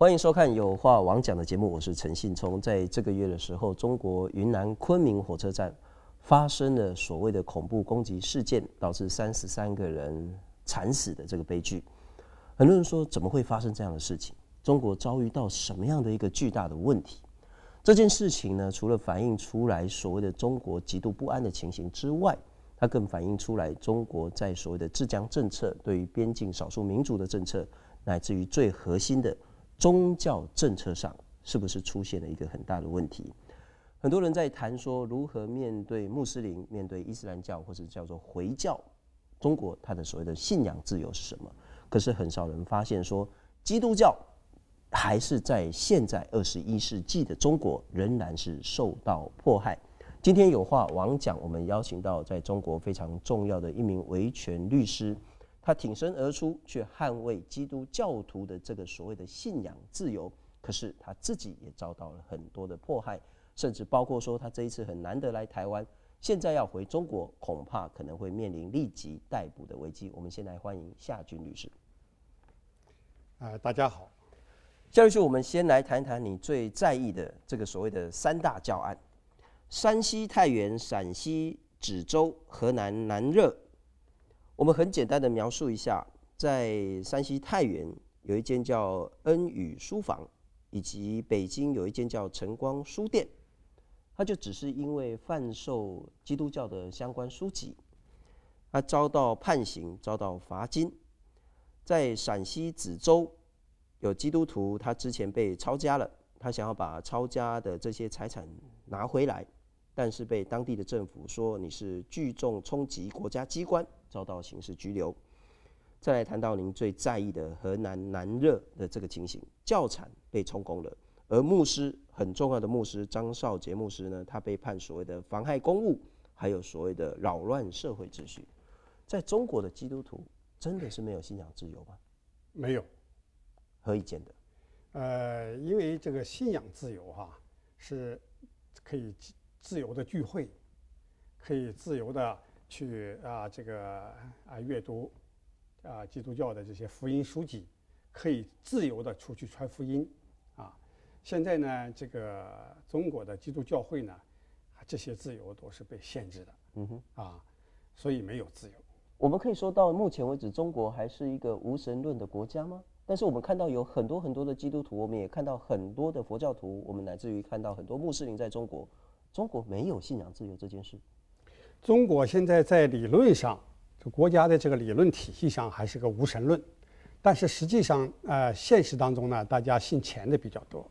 欢迎收看有话网讲的节目，我是陈信聪。在这个月的时候，中国云南昆明火车站发生了所谓的恐怖攻击事件，导致三十三个人惨死的这个悲剧。很多人说，怎么会发生这样的事情？中国遭遇到什么样的一个巨大的问题？这件事情呢，除了反映出来所谓的中国极度不安的情形之外，它更反映出来中国在所谓的治疆政策、对于边境少数民族的政策，乃至于最核心的。宗教政策上是不是出现了一个很大的问题？很多人在谈说如何面对穆斯林、面对伊斯兰教或者叫做回教，中国它的所谓的信仰自由是什么？可是很少人发现说，基督教还是在现在二十一世纪的中国仍然是受到迫害。今天有话王讲，我们邀请到在中国非常重要的一名维权律师。他挺身而出，去捍卫基督教徒的这个所谓的信仰自由。可是他自己也遭到了很多的迫害，甚至包括说他这一次很难得来台湾，现在要回中国，恐怕可能会面临立即逮捕的危机。我们先来欢迎夏军律师。啊，大家好，夏律师，我们先来谈谈你最在意的这个所谓的三大教案：山西太原、陕西芷州、河南南热。我们很简单的描述一下，在山西太原有一间叫恩宇书房，以及北京有一间叫晨光书店，他就只是因为贩售基督教的相关书籍，他遭到判刑，遭到罚金。在陕西梓州有基督徒，他之前被抄家了，他想要把抄家的这些财产拿回来，但是被当地的政府说你是聚众冲击国家机关。遭到刑事拘留。再来谈到您最在意的河南南热的这个情形，教产被充公了，而牧师很重要的牧师张少杰牧师呢，他被判所谓的妨害公务，还有所谓的扰乱社会秩序。在中国的基督徒真的是没有信仰自由吗？没有，何以见得？呃，因为这个信仰自由哈，是可以自由的聚会，可以自由的。去啊，这个啊阅读啊基督教的这些福音书籍，可以自由的出去传福音啊。现在呢，这个中国的基督教会呢，这些自由都是被限制的。嗯哼啊，所以没有自由。我们可以说到目前为止，中国还是一个无神论的国家吗？但是我们看到有很多很多的基督徒，我们也看到很多的佛教徒，我们乃至于看到很多穆斯林在中国，中国没有信仰自由这件事。中国现在在理论上，就国家的这个理论体系上还是个无神论，但是实际上，呃，现实当中呢，大家信钱的比较多，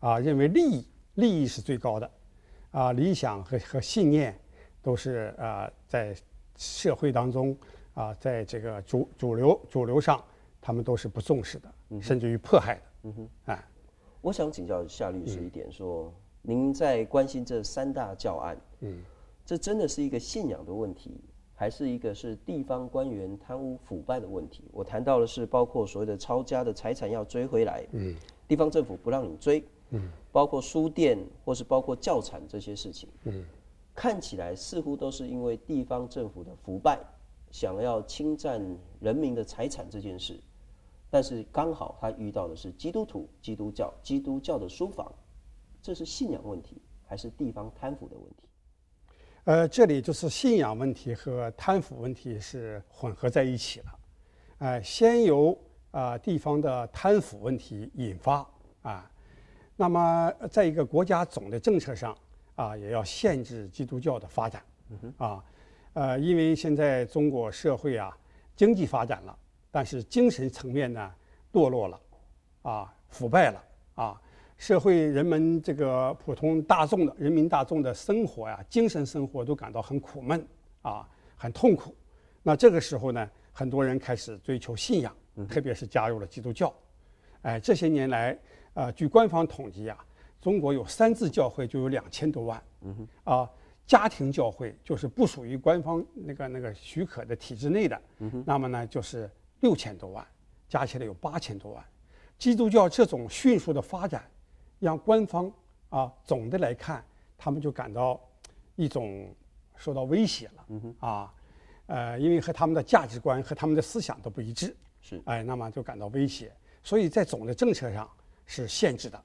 啊，认为利益利益是最高的，啊，理想和和信念都是啊，在社会当中啊，在这个主主流主流上，他们都是不重视的，甚至于迫害的。嗯哼，哎，我想请教夏律师一点，说您在关心这三大教案，嗯。这真的是一个信仰的问题，还是一个是地方官员贪污腐败的问题？我谈到的是包括所谓的抄家的财产要追回来，嗯，地方政府不让你追，嗯，包括书店或是包括教产这些事情，嗯，看起来似乎都是因为地方政府的腐败，想要侵占人民的财产这件事，但是刚好他遇到的是基督徒、基督教、基督教的书房，这是信仰问题还是地方贪腐的问题？呃，这里就是信仰问题和贪腐问题是混合在一起了，呃，先由啊地方的贪腐问题引发啊，那么在一个国家总的政策上啊，也要限制基督教的发展啊，呃，因为现在中国社会啊经济发展了，但是精神层面呢堕落了，啊，腐败了啊。社会人们这个普通大众的人民大众的生活呀，精神生活都感到很苦闷啊，很痛苦。那这个时候呢，很多人开始追求信仰，特别是加入了基督教。哎，这些年来，呃，据官方统计啊，中国有三自教会就有两千多万。嗯啊，家庭教会就是不属于官方那个那个许可的体制内的。嗯那么呢，就是六千多万，加起来有八千多万。基督教这种迅速的发展。让官方啊，总的来看，他们就感到一种受到威胁了。嗯啊，呃，因为和他们的价值观和他们的思想都不一致。是。哎，那么就感到威胁。所以在总的政策上，是限制的，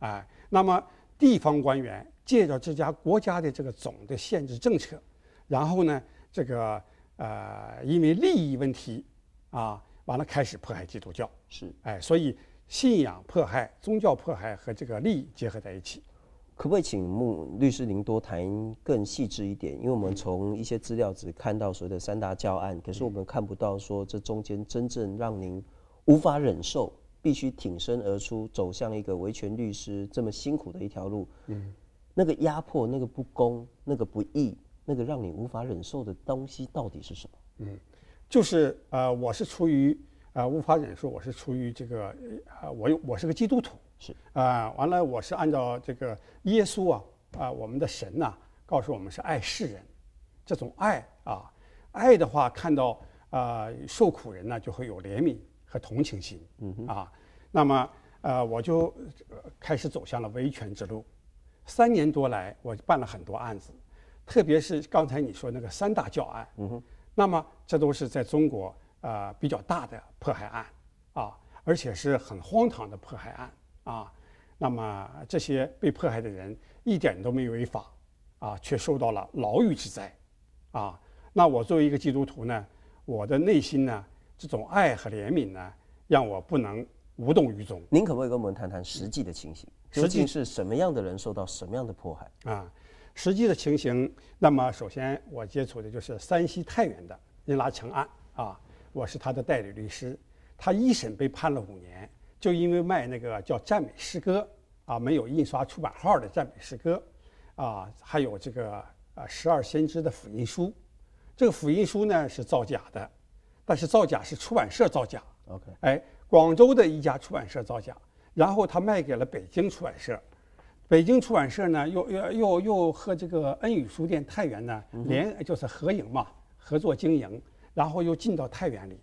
哎，那么地方官员借着这家国家的这个总的限制政策，然后呢，这个呃，因为利益问题啊，完了开始迫害基督教，是，哎，所以信仰迫害、宗教迫害和这个利益结合在一起。可不可以请穆律师您多谈更细致一点？因为我们从一些资料只看到所谓的三大教案，可是我们看不到说这中间真正让您无法忍受、必须挺身而出，走向一个维权律师这么辛苦的一条路。嗯，那个压迫、那个不公、那个不义、那个让你无法忍受的东西到底是什么？嗯，就是呃，我是出于呃无法忍受，我是出于这个呃，我有我是个基督徒。是啊，完了，我是按照这个耶稣啊啊，我们的神呐，告诉我们是爱世人，这种爱啊，爱的话，看到啊受苦人呢，就会有怜悯和同情心，嗯啊，那么呃，我就开始走向了维权之路。三年多来，我办了很多案子，特别是刚才你说那个三大教案，嗯哼，那么这都是在中国啊比较大的迫害案啊，而且是很荒唐的迫害案。啊，那么这些被迫害的人一点都没违法，啊，却受到了牢狱之灾，啊，那我作为一个基督徒呢，我的内心呢，这种爱和怜悯呢，让我不能无动于衷。您可不可以跟我们谈谈实际的情形？究竟是什么样的人受到什么样的迫害？啊，实际的情形，那么首先我接触的就是山西太原的任拉成案，啊，我是他的代理律师，他一审被判了五年。就因为卖那个叫赞美诗歌啊，没有印刷出版号的赞美诗歌，啊，还有这个啊十二先知的福音书，这个福音书呢是造假的，但是造假是出版社造假。OK，哎，广州的一家出版社造假，然后他卖给了北京出版社，北京出版社呢又又又又和这个恩语书店太原呢联就是合营嘛，合作经营，然后又进到太原里，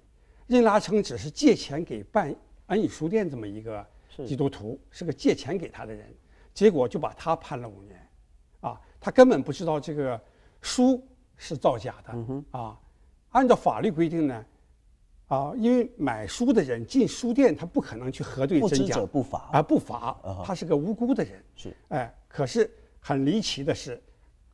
任拉成只是借钱给办。安义书店这么一个基督徒，是个借钱给他的人，结果就把他判了五年，啊，他根本不知道这个书是造假的，啊，按照法律规定呢，啊，因为买书的人进书店，他不可能去核对真假，不罚。啊，不罚，他是个无辜的人，是，哎，可是很离奇的是，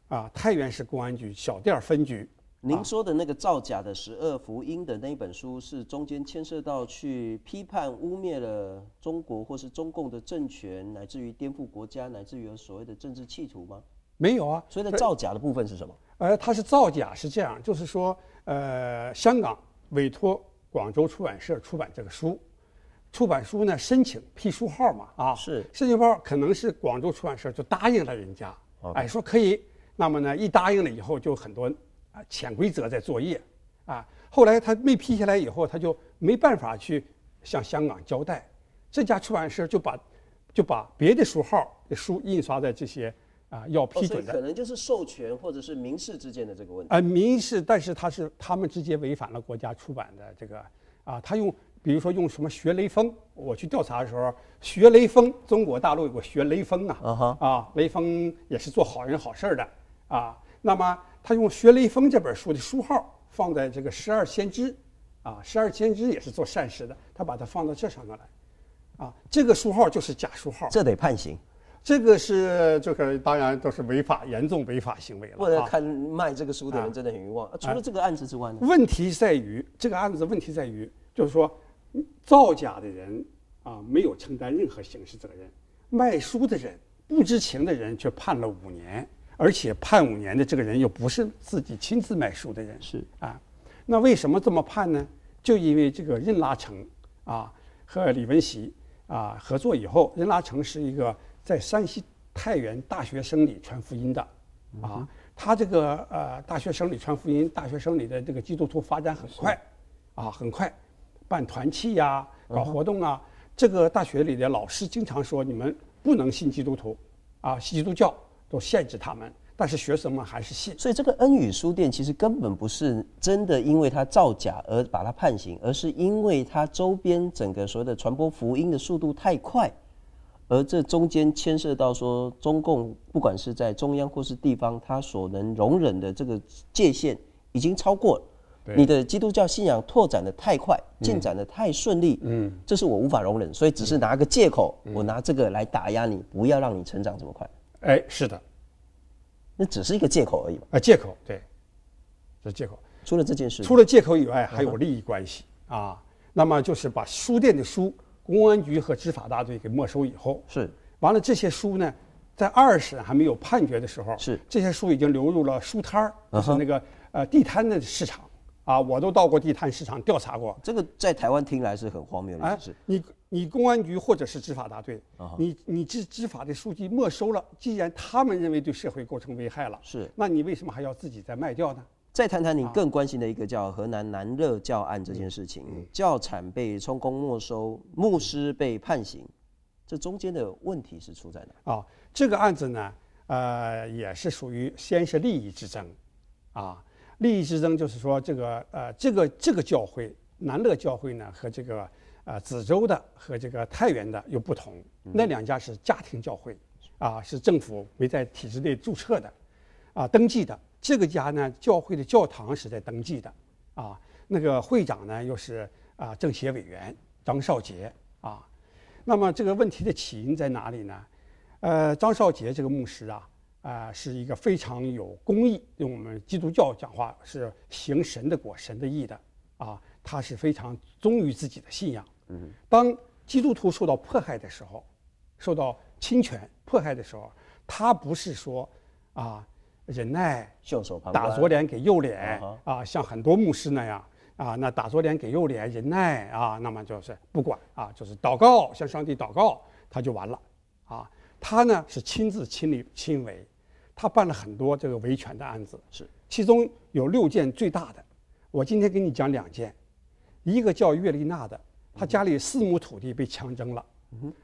啊，太原市公安局小店分局。您说的那个造假的十二福音的那一本书，是中间牵涉到去批判污蔑了中国或是中共的政权，乃至于颠覆国家，乃至于有所谓的政治企图吗？没有啊。所以，的造假的部分是什么？呃，它是造假是这样，就是说，呃，香港委托广州出版社出版这个书，出版书呢申请批书号嘛，啊，是申请号可能是广州出版社就答应了人家，哎，说可以，那么呢，一答应了以后就很多。啊，潜规则在作业，啊，后来他没批下来以后，他就没办法去向香港交代，这家出版社就把就把别的书号的书印刷在这些啊要批准的，可能就是授权或者是民事之间的这个问题。啊，民事，但是他是他们直接违反了国家出版的这个啊，他用比如说用什么学雷锋，我去调查的时候，学雷锋，中国大陆有个学雷锋啊，啊，雷锋也是做好人好事的啊，那么。他用《学雷锋》这本书的书号放在这个十二先知，啊，十二先知也是做善事的，他把它放到这上面来，啊，这个书号就是假书号，这得判刑，这个是这个当然都是违法，严重违法行为了。或者看卖这个书的人真的很冤枉。除了这个案子之外呢？问题在于这个案子问题在于，就是说造假的人啊没有承担任何刑事责任，卖书的人不知情的人却判了五年。而且判五年的这个人又不是自己亲自买书的人，是。啊，那为什么这么判呢？就因为这个任拉成啊和李文喜啊合作以后，任拉成是一个在山西太原大学生里传福音的。啊，他这个呃大学生里传福音，大学生里的这个基督徒发展很快。啊，很快。办团契呀，搞活动啊，这个大学里的老师经常说你们不能信基督徒。啊，信基督教。都限制他们，但是学生们还是信。所以这个恩语书店其实根本不是真的因为它造假而把它判刑，而是因为它周边整个所谓的传播福音的速度太快，而这中间牵涉到说中共不管是在中央或是地方，它所能容忍的这个界限已经超过了，你的基督教信仰拓展的太快，进展的太顺利，嗯，这是我无法容忍，所以只是拿个借口，我拿这个来打压你，不要让你成长这么快，哎，是的，那只是一个借口而已嘛。啊，借口，对，这是借口。除了这件事，除了借口以外，还有利益关系啊。那么就是把书店的书，公安局和执法大队给没收以后，是完了这些书呢，在二审还没有判决的时候，是这些书已经流入了书摊儿，就是那个呃地摊的市场啊。我都到过地摊市场调查过。这个在台湾听来是很荒谬的事。，你你公安局或者是执法大队啊，你你执执法的书籍没收了，既然他们认为对社会构成危害了，是那你为什么还要自己再卖掉呢？再谈谈你啊更关心的一个叫河南南乐教案这件事情，嗯教产被充公没收，牧师被判刑，这中间的问题是出在哪？啊，这个案子呢，呃，也是属于先是利益之争，啊，利益之争就是说这个呃，这个这个教会南乐教会呢和这个呃梓州的和这个太原的又不同，那两家是家庭教会，啊，是政府没在体制内注册的，啊，登记的。这个家呢，教会的教堂是在登记的，啊，那个会长呢又是啊政协委员张少杰啊。那么这个问题的起因在哪里呢？呃，张少杰这个牧师啊，啊、是一个非常有公义，用我们基督教讲话是行神的果，神的义的啊，他是非常忠于自己的信仰。嗯，当基督徒受到迫害的时候，受到侵权迫害的时候，他不是说啊忍耐袖手旁观，打左脸给右脸啊啊，像很多牧师那样啊，那打左脸给右脸，忍耐啊，那么就是不管啊，就是祷告向上帝祷告，他就完了。啊。他呢是亲自亲力亲为，他办了很多这个维权的案子，是。其中有六件最大的，我今天给你讲两件，一个叫岳丽娜的，她家里四亩土地被强征了，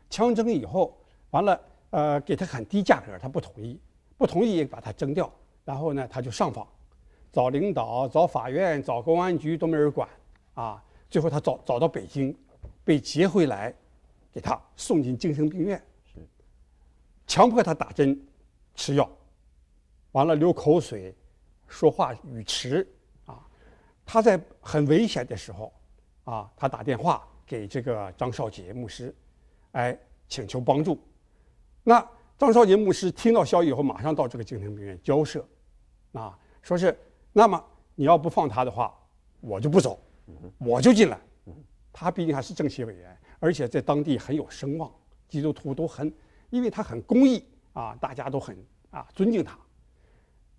强征以后，完了，呃，给他很低价格，他不同意，不同意也把他征掉，然后呢，他就上访，找领导、找法院、找公安局都没人管，啊，最后他找找到北京，被劫回来，给他送进精神病院，是。强迫他打针、吃药，完了流口水，说话语迟，啊，他在很危险的时候，啊，他打电话给这个张少杰牧师，哎，请求帮助。那张少杰牧师听到消息以后，马上到这个精神病院交涉，啊，说是那么你要不放他的话，我就不走，我就进来。他毕竟还是政协委员，而且在当地很有声望，基督徒都很，因为他很公益啊，大家都很啊尊敬他。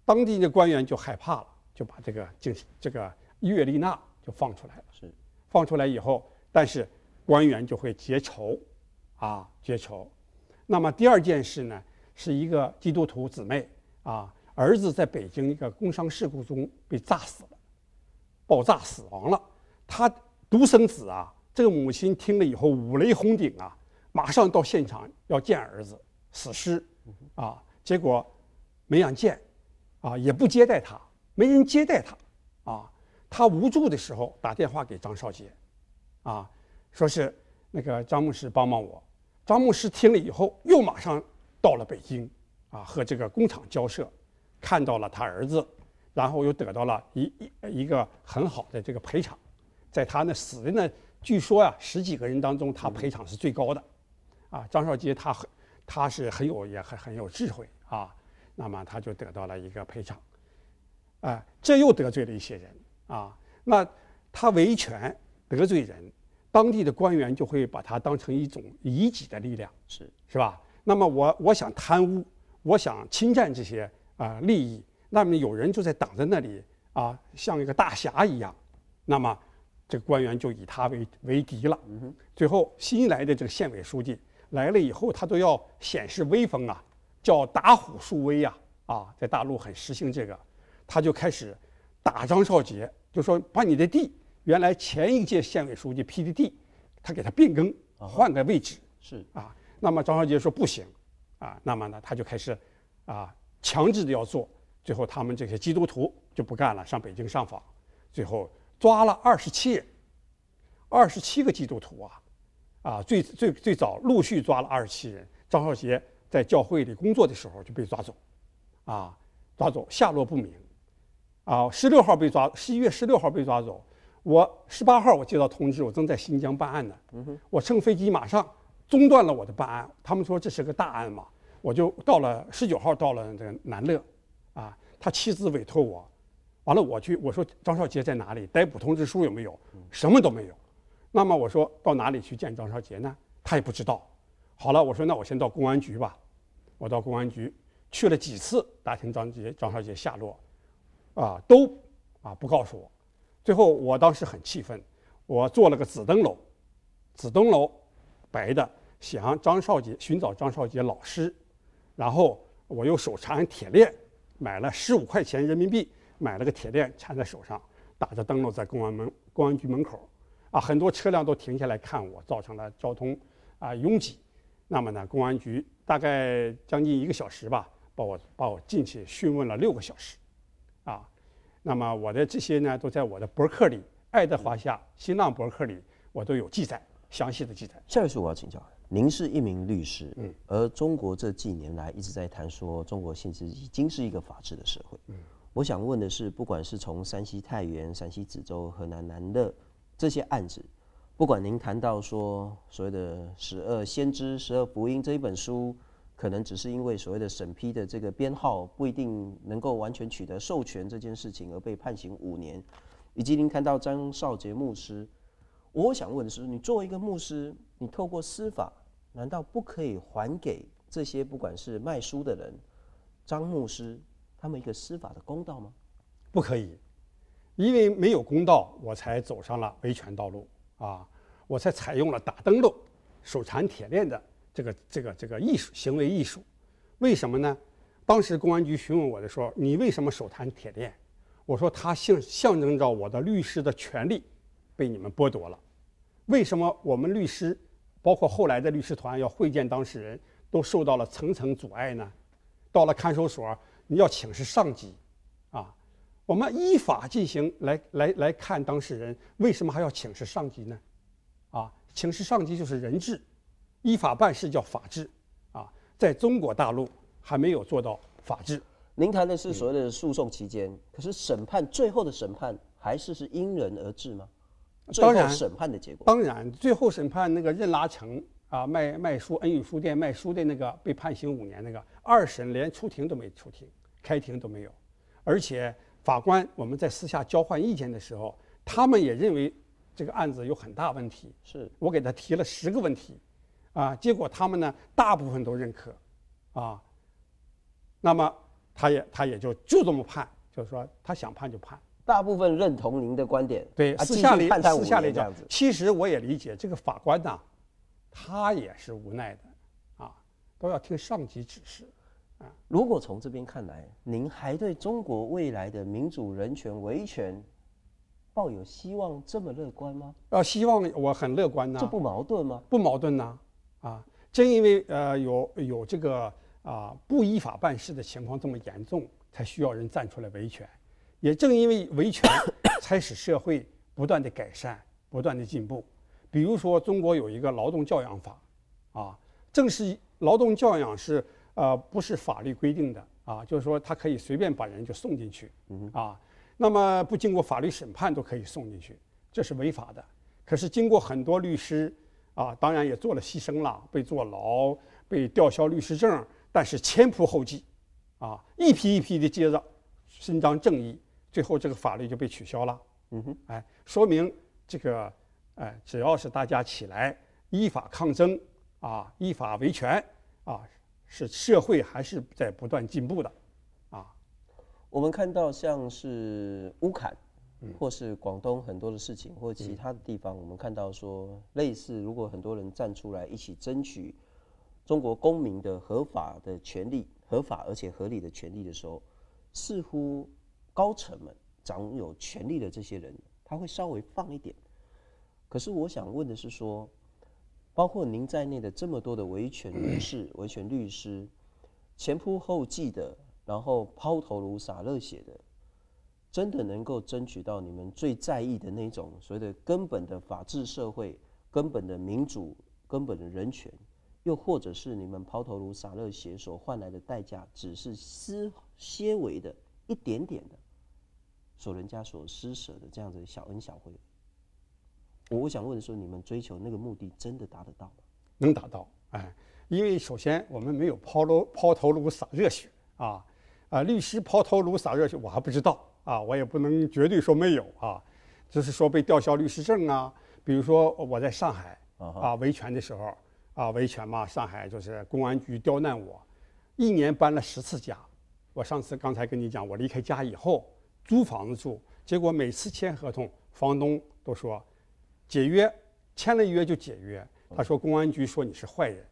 当地的官员就害怕了，就把这个精这个岳丽娜就放出来了。是放出来以后，但是官员就会结仇，啊，结仇。那么第二件事呢，是一个基督徒姊妹啊，儿子在北京一个工伤事故中被炸死了，爆炸死亡了。他独生子啊，这个母亲听了以后五雷轰顶啊，马上到现场要见儿子死尸，啊，结果没让见，啊，也不接待他，没人接待他，啊，他无助的时候打电话给张少杰，啊，说是那个张牧师帮帮我。张牧师听了以后，又马上到了北京，啊，和这个工厂交涉，看到了他儿子，然后又得到了一一一个很好的这个赔偿，在他那死的那，据说呀、十几个人当中，他赔偿是最高的，啊，张少杰他很他是很有也很很有智慧啊，那么他就得到了一个赔偿，啊，这又得罪了一些人啊，那他维权得罪人，当地的官员就会把它当成一种异己的力量，是是吧？那么我我想贪污，我想侵占这些啊、利益，那么有人就在挡在那里啊，像一个大侠一样，那么这个官员就以他为为敌了。最后新来的这个县委书记来了以后，他都要显示威风啊，叫打虎树威呀、啊，在大陆很实行这个，他就开始打张少杰，就说把你的地原来前一届县委书记 PDD，，他给他变更，换个位置。是啊，那么张少杰说不行，啊，那么呢他就开始啊强制的要做，最后他们这些基督徒就不干了，上北京上访，最后抓了二十七人，二十七个基督徒啊，啊最最最早陆续抓了二十七人，张少杰在教会里工作的时候就被抓走，啊抓走下落不明，啊，十六号被抓，十一月十六号被抓走。我十八号我接到通知，我正在新疆办案呢。我乘飞机马上中断了我的办案。他们说这是个大案嘛，我就到了十九号到了这个南乐，啊，他妻子委托我，完了我去我说张少杰在哪里？逮捕通知书有没有？什么都没有。那么我说到哪里去见张少杰呢？他也不知道。好了，我说那我先到公安局吧。我到公安局去了几次，打听张杰张少杰下落，啊，都啊不告诉我。最后，我当时很气愤，我做了个紫灯笼，紫灯笼，白的，想张少杰寻找张少杰老师，然后我又手缠铁链，买了十五块钱人民币，买了个铁链缠在手上，打着灯笼在公安门公安局门口，啊，很多车辆都停下来看我，造成了交通啊拥挤。那么呢，公安局大概将近一个小时吧，把我把我进去讯问了六个小时，啊。那么我的这些呢，都在我的博客里，《爱的华夏》新浪博客里，我都有记载，详细的记载。下一次我要请教，您是一名律师，嗯，而中国这几年来一直在谈说，中国现在已经是一个法治的社会。嗯，我想问的是，不管是从山西太原、山西子洲、河南南乐这些案子，不管您谈到说所谓的《十二先知》《十二福音》这一本书。可能只是因为所谓的审批的这个编号不一定能够完全取得授权这件事情而被判刑五年，以及您看到张少杰牧师，我想问的是，你作为一个牧师，你透过司法，难道不可以还给这些不管是卖书的人、张牧师他们一个司法的公道吗？不可以，因为没有公道，我才走上了维权道路啊，我才采用了打灯笼、手缠铁链的。这个这个这个艺术行为艺术，为什么呢？当时公安局询问我的时候，你为什么手谈铁链？我说它象象征着我的律师的权利被你们剥夺了。为什么我们律师，包括后来的律师团要会见当事人，都受到了层层阻碍呢？到了看守所，你要请示上级，啊，我们依法进行来来来看当事人，为什么还要请示上级呢？啊，请示上级就是人质。依法办事叫法治，啊，在中国大陆还没有做到法治。您谈的是所谓的诉讼期间，可是审判最后的审判还是是因人而治吗？当然，审判的结果。当然，最后审判那个任拉成啊，卖卖书恩宇书店卖书的那个被判刑五年那个，二审连出庭都没出庭，开庭都没有。而且法官我们在私下交换意见的时候，他们也认为这个案子有很大问题。是我给他提了十个问题。啊，结果他们呢，大部分都认可，啊，那么他也他也就就这么判，就是说他想判就判，大部分认同您的观点，对，私下里私下里这样子。其实我也理解这个法官呐，他也是无奈的，啊，都要听上级指示，啊。如果从这边看来，您还对中国未来的民主、人权、维权抱有希望这么乐观吗？呃，希望我很乐观呐，这不矛盾吗？不矛盾呐。啊，正因为呃有有这个啊不依法办事的情况这么严重，才需要人站出来维权。也正因为维权，才使社会不断的改善，不断的进步。比如说，中国有一个劳动教养法，啊，正是劳动教养是呃不是法律规定的啊，就是说他可以随便把人就送进去，啊，那么不经过法律审判都可以送进去，这是违法的。可是经过很多律师。啊，当然也做了牺牲了，被坐牢，被吊销律师证，但是前仆后继，啊，一批一批的接着伸张正义，最后这个法律就被取消了。嗯哼，哎，说明这个，哎，只要是大家起来依法抗争，啊，依法维权，啊，是社会还是在不断进步的，啊，我们看到像是乌坎。或是广东很多的事情，或其他的地方，我们看到说，类似如果很多人站出来一起争取中国公民的合法的权利、合法而且合理的权利的时候，似乎高层们掌有权力的这些人，他会稍微放一点。可是我想问的是说，包括您在内的这么多的维权人士、维权律师，前仆后继的，然后抛头颅洒热血的。真的能够争取到你们最在意的那种所谓的根本的法治社会、根本的民主、根本的人权，又或者是你们抛头颅洒热血所换来的代价，只是丝些微的一点点的，所人家所施舍的这样子小恩小惠。我想问的说，你们追求那个目的真的达得到吗？能达到，哎，因为首先我们没有抛头抛头颅洒热血啊，啊，律师抛头颅洒热血我还不知道啊，我也不能绝对说没有啊，就是说被吊销律师证啊，比如说我在上海啊维权的时候啊维权嘛，上海就是公安局刁难我，一年搬了十次家，我上次刚才跟你讲，我离开家以后租房子住，结果每次签合同，房东都说解约，签了约就解约。他说公安局说你是坏人，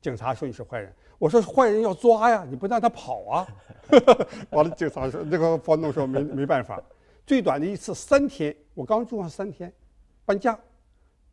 警察说你是坏人。我说坏人要抓呀，你不让他跑啊。完了，警察说那个房东说没没办法，最短的一次三天，我刚住上三天，搬家，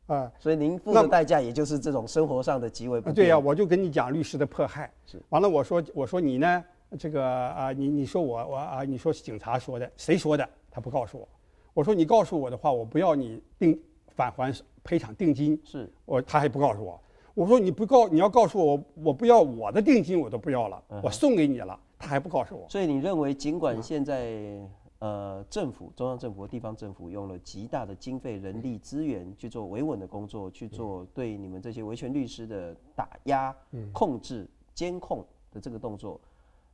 啊，所以您付的代价也就是这种生活上的极为不便。对呀，我就跟你讲律师的迫害。是。完了，我说我说你呢，这个啊，你你说我我啊，你说警察说的，谁说的？他不告诉我。我说你告诉我的话，我不要你定返还。赔偿定金是我，他还不告诉我。我说你不告，你要告诉我，我不要我的定金，我都不要了，我送给你了，他还不告诉我。所以你认为，尽管现在呃政府、中央政府和地方政府用了极大的经费、人力资源去做维稳的工作，去做对你们这些维权律师的打压、控制、监控的这个动作，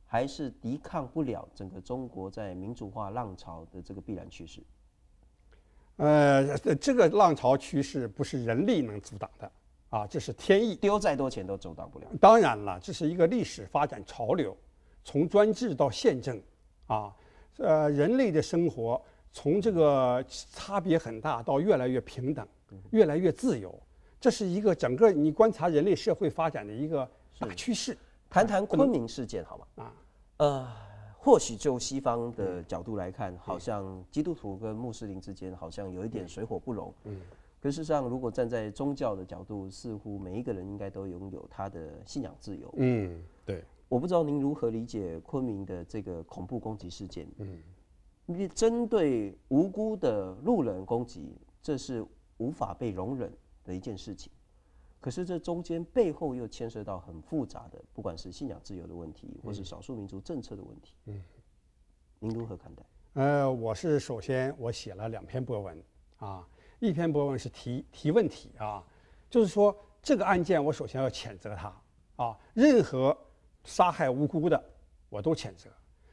还是抵抗不了整个中国在民主化浪潮的这个必然趋势？呃，这个浪潮趋势不是人力能阻挡的，啊，这是天意，丢再多钱都阻挡不了。当然了，这是一个历史发展潮流，从专制到宪政，啊，呃，人类的生活从这个差别很大到越来越平等，越来越自由，这是一个整个你观察人类社会发展的一个大趋势。谈谈昆明事件好吗？啊，呃。或许就西方的角度来看，好像基督徒跟穆斯林之间好像有一点水火不容。嗯，可事实上，如果站在宗教的角度，似乎每一个人应该都拥有他的信仰自由。嗯，对。我不知道您如何理解昆明的这个恐怖攻击事件。嗯，因为针对无辜的路人攻击，这是无法被容忍的一件事情。可是这中间背后又牵涉到很复杂的，不管是信仰自由的问题，或是少数民族政策的问题。嗯，您如何看待？呃，我是首先我写了两篇博文啊，一篇博文是提提问题啊，就是说这个案件我首先要谴责他啊，任何杀害无辜的我都谴责，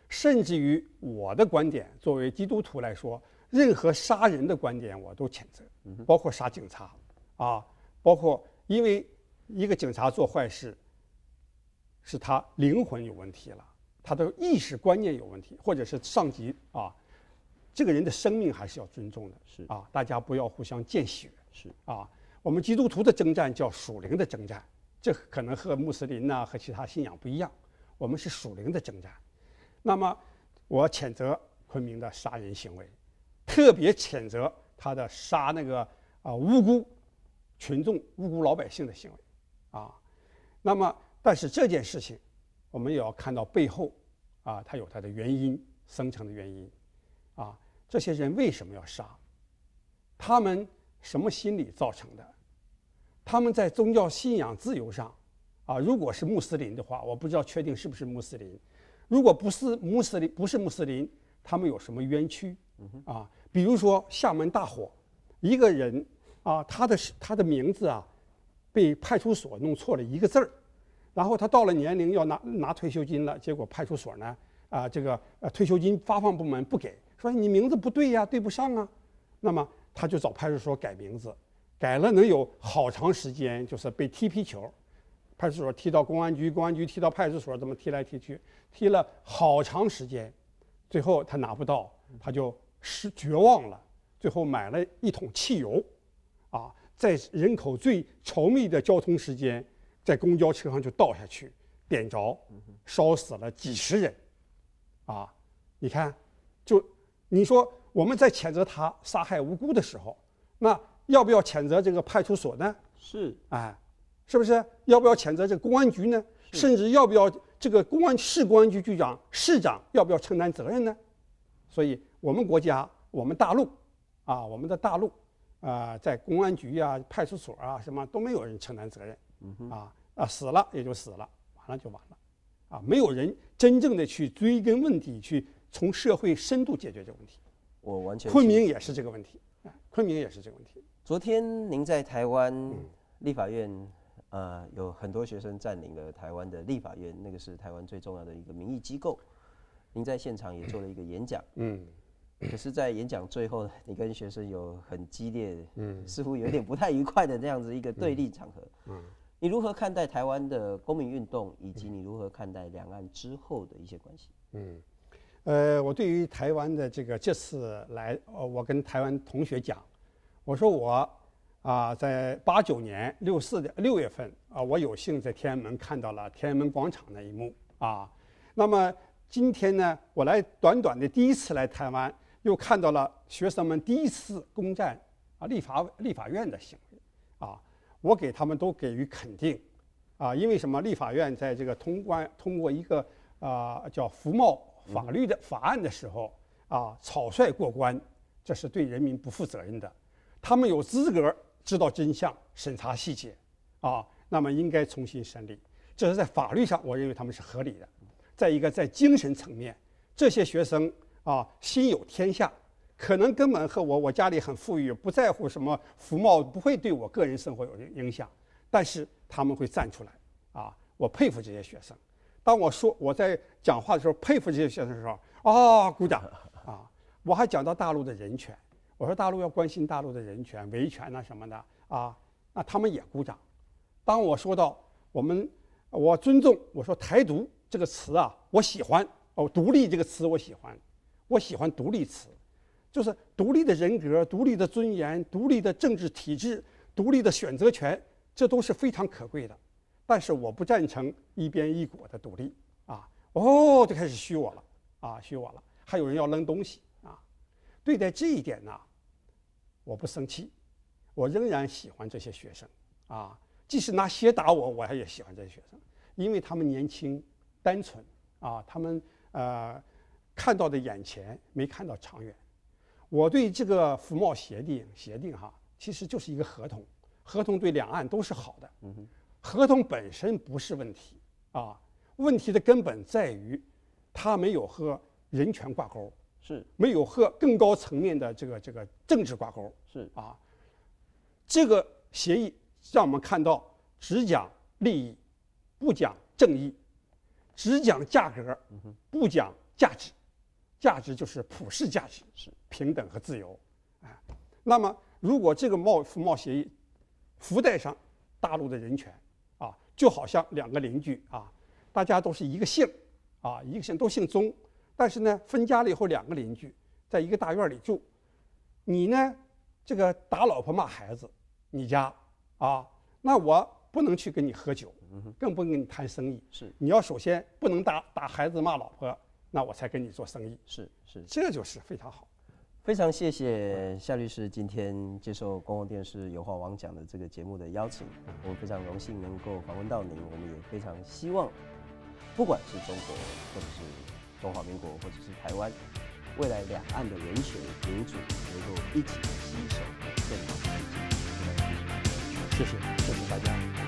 甚至于我的观点作为基督徒来说，任何杀人的观点我都谴责，包括杀警察啊，包括。因为一个警察做坏事，是他灵魂有问题了，他的意识观念有问题，或者是上级啊，这个人的生命还是要尊重的。是啊，大家不要互相见血。是啊，我们基督徒的征战叫属灵的征战，这可能和穆斯林呐和其他信仰不一样，我们是属灵的征战。那么，我谴责昆明的杀人行为，特别谴责他的杀那个啊无辜。群众无辜老百姓的行为，啊，那么但是这件事情，我们也要看到背后，啊，它有它的原因生成的原因，啊，这些人为什么要杀？他们什么心理造成的？他们在宗教信仰自由上，啊，如果是穆斯林的话，我不知道确定是不是穆斯林，如果不是穆斯林，不是穆斯林，他们有什么冤屈？啊，比如说厦门大火，一个人。啊，他的他的名字啊，被派出所弄错了一个字儿，然后他到了年龄要拿拿退休金了，结果派出所呢，啊，这个呃退休金发放部门不给，说你名字不对呀，对不上啊，那么他就找派出所改名字，改了能有好长时间，就是被踢皮球，派出所踢到公安局，公安局踢到派出所，这么踢来踢去，踢了好长时间，最后他拿不到，他就失绝望了，最后买了一桶汽油。啊，在人口最稠密的交通时间，在公交车上就倒下去，点着，烧死了几十人。啊，你看，就你说我们在谴责他杀害无辜的时候，那要不要谴责这个派出所呢？是，哎，是不是？要不要谴责这个公安局呢？甚至要不要这个公安市公安局局长、市长要不要承担责任呢？所以，我们国家，我们大陆，啊，我们的大陆。啊，在公安局啊、派出所啊，什么都没有人承担责任，啊啊，死了也就死了，完了就完了，啊，没有人真正的去追根问底，去从社会深度解决这个问题。我完全昆明也是这个问题，啊，昆明也是这个问题。昨天您在台湾立法院，呃，有很多学生占领了台湾的立法院，那个是台湾最重要的一个民意机构。您在现场也做了一个演讲，嗯，可是，在演讲最后，你跟学生有很激烈，嗯，似乎有点不太愉快的那样子一个对立场合，嗯，你如何看待台湾的公民运动，以及你如何看待两岸之后的一些关系？嗯，呃，我对于台湾的这个这次来，呃，我跟台湾同学讲，我说我啊，在八九年六四的六月份啊，我有幸在天安门看到了天安门广场那一幕啊，那么。今天呢，我来短短的第一次来台湾，又看到了学生们第一次攻占啊立法立法院的行为，啊，我给他们都给予肯定，啊，因为什么？立法院在这个通关通过一个啊叫服贸法律的法案的时候，啊草率过关，这是对人民不负责任的。他们有资格知道真相、审查细节，啊，那么应该重新审理。这是在法律上，我认为他们是合理的。再一个，在精神层面，这些学生啊，心有天下，可能根本和我，我家里很富裕，不在乎什么服贸，不会对我个人生活有影响。但是他们会站出来，啊，我佩服这些学生。当我说我在讲话的时候佩服这些学生的时候，啊，鼓掌 啊！我还讲到大陆的人权，我说大陆要关心大陆的人权、维权呐什么的啊，那他们也鼓掌。当我说到我们，我尊重，我说台独。这个词啊，我喜欢哦。独立这个词我喜欢，我喜欢独立词，就是独立的人格、独立的尊严、独立的政治体制、独立的选择权，这都是非常可贵的。但是我不赞成一边一国的独立啊！哦，就开始虚我了啊，虚我了。还有人要扔东西啊！对待这一点呢，我不生气，我仍然喜欢这些学生啊。即使拿鞋打我，我还也喜欢这些学生，因为他们年轻。单纯啊，他们呃看到的眼前，没看到长远。我对这个服贸协定协定哈，其实就是一个合同，合同对两岸都是好的。嗯合同本身不是问题啊，问题的根本在于，它没有和人权挂钩，是没有和更高层面的这个这个政治挂钩，是啊。这个协议让我们看到只讲利益，不讲正义。只讲价格，不讲价值，价值就是普世价值，是平等和自由，啊，那么如果这个贸服贸协议附带上大陆的人权，啊，就好像两个邻居啊，大家都是一个姓，啊，一个姓都姓宗，但是呢分家了以后两个邻居在一个大院里住，你呢这个打老婆骂孩子，你家啊，那我。不能去跟你喝酒，更不能跟你谈生意。是，你要首先不能打打孩子、骂老婆，那我才跟你做生意。是是，这就是非常好。非常谢谢夏律师今天接受公共电视有话王讲的这个节目的邀请，我们非常荣幸能够访问到您。我们也非常希望，不管是中国，或者是中华民国，或者是台湾，未来两岸的人权民主能够一起携手更好的世界。谢谢，谢谢大家。